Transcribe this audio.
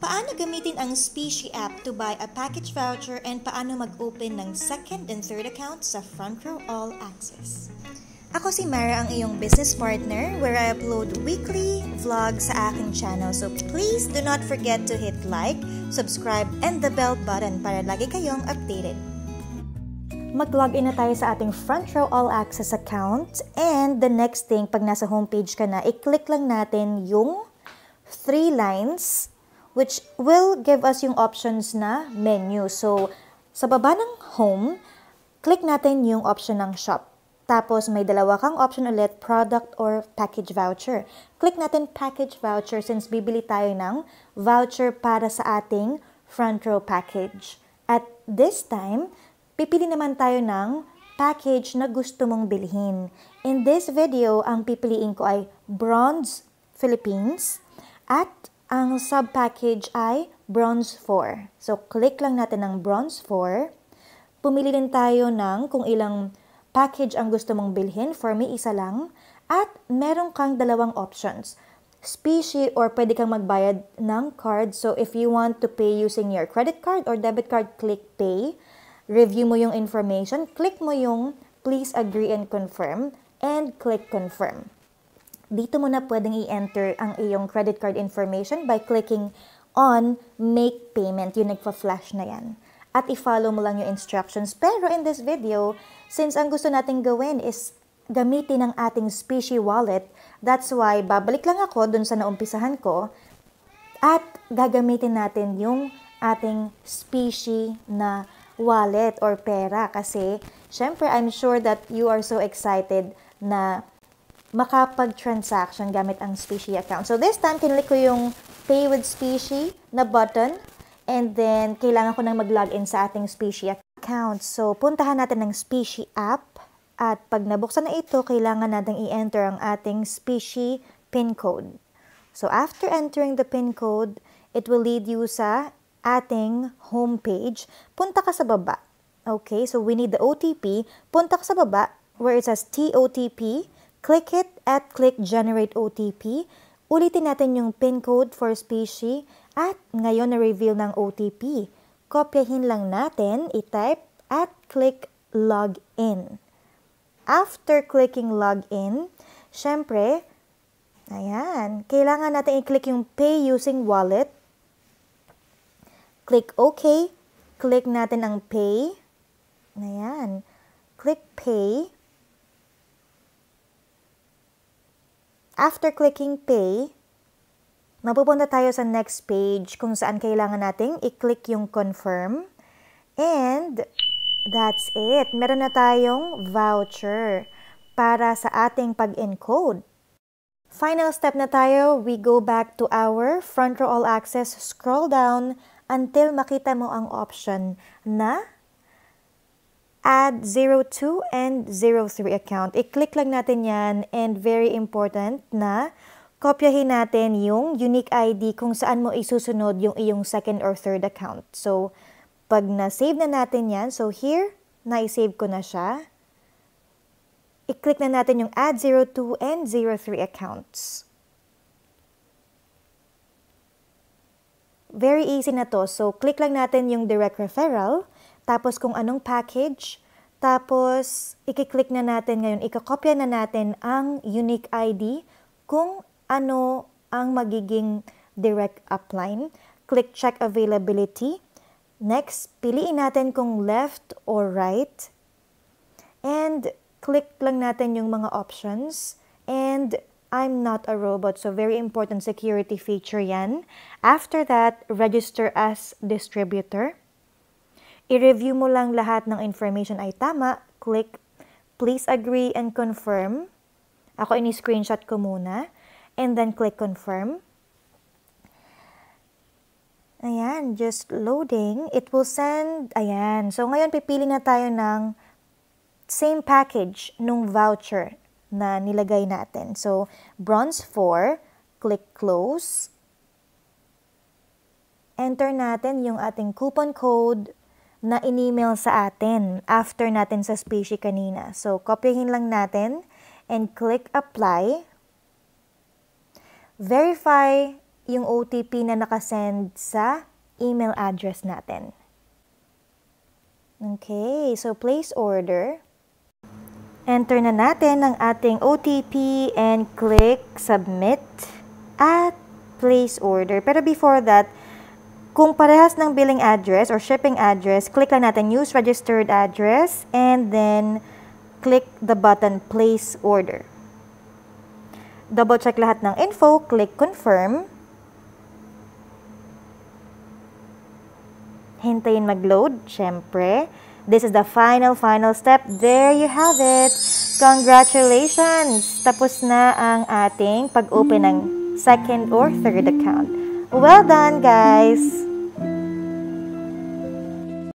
Paano gamitin ang Species app to buy a package voucher and paano mag-open ng second and third account sa Front Row All Access? Ako si Mara, ang iyong business partner where I upload weekly vlogs sa aking channel. So please do not forget to hit like, subscribe, and the bell button para lagi kayong updated. Mag-login na tayo sa ating Front Row All Access account and the next thing, pag nasa homepage ka na, i-click lang natin yung three lines which will give us yung options na menu. So, sa baba ng home, click natin yung option ng shop. Tapos, may dalawa kang option ulit, product or package voucher. Click natin package voucher since bibili tayo ng voucher para sa ating front row package. At this time, pipili naman tayo ng package na gusto mong bilhin. In this video, ang pipiliin ko ay Bronze Philippines at ang sub-package ay Bronze 4. So, click lang natin ng Bronze 4. Pumili din tayo ng kung ilang package ang gusto mong bilhin. For me, isa lang. At meron kang dalawang options. Species or pwede kang magbayad ng card. So, if you want to pay using your credit card or debit card, click Pay. Review mo yung information. Click mo yung Please agree and confirm and click Confirm. Dito mo na pwedeng i-enter ang iyong credit card information by clicking on Make Payment. Yung nagpa-flash na yan. At i-follow mo lang yung instructions. Pero in this video, since ang gusto nating gawin is gamitin ang ating Species wallet, that's why babalik lang ako dun sa naumpisahan ko at gagamitin natin yung ating Species na wallet or pera kasi syempre I'm sure that you are so excited na makapag-transaction gamit ang Species account. So this time, kinlik ko yung Pay with Species na button and then kailangan ko nang mag-login sa ating Species account. So puntahan natin ng Species app at pag nabuksan na ito, kailangan natin i-enter ang ating Species PIN code. So after entering the PIN code, it will lead you sa ating homepage. Punta ka sa baba. Okay, so we need the OTP. Punta ka sa baba where it says TOTP Click it at click Generate OTP. Ulitin natin yung PIN code for species at ngayon na-reveal ng OTP. Kopyahin lang natin, i-type at click Login. After clicking Login, syempre, ayan, kailangan natin i-click yung Pay using Wallet. Click OK. Click natin ang Pay. Ayan. Click Pay. After clicking pay, mapupunta tayo sa next page kung saan kailangan nating i-click yung confirm. And that's it. Meron na tayong voucher para sa ating pag-encode. Final step na tayo, we go back to our front row all access, scroll down until makita mo ang option na add 02 and 03 account. I-click lang natin yan and very important na kopyahin natin yung unique ID kung saan mo isusunod yung iyong second or third account. So, pag na-save na natin yan, so here, na-save ko na siya. I-click na natin yung add 02 and 03 accounts. Very easy na to. So, click lang natin yung direct referral tapos kung anong package, tapos i-click na natin ngayon, ikakopya na natin ang unique ID kung ano ang magiging direct upline. Click check availability. Next, piliin natin kung left or right. And click lang natin yung mga options. And I'm not a robot, so very important security feature yan. After that, register as distributor. I-review mo lang lahat ng information ay tama. Click please agree and confirm. Ako ini-screenshot ko muna. And then click confirm. Ayan, just loading. It will send, ayan. So ngayon pipili na tayo ng same package nung voucher na nilagay natin. So bronze 4, click close. Enter natin yung ating coupon code na in-email sa atin after natin sa species kanina. So, kopyahin lang natin and click apply. Verify yung OTP na nakasend sa email address natin. Okay, so place order. Enter na natin ang ating OTP and click submit at place order. Pero before that, kung parehas ng billing address or shipping address, click lang natin use registered address and then click the button place order. Double check lahat ng info, click confirm. Hintayin mag-load, syempre. This is the final, final step. There you have it. Congratulations! Tapos na ang ating pag-open ng second or third account. Well done, guys!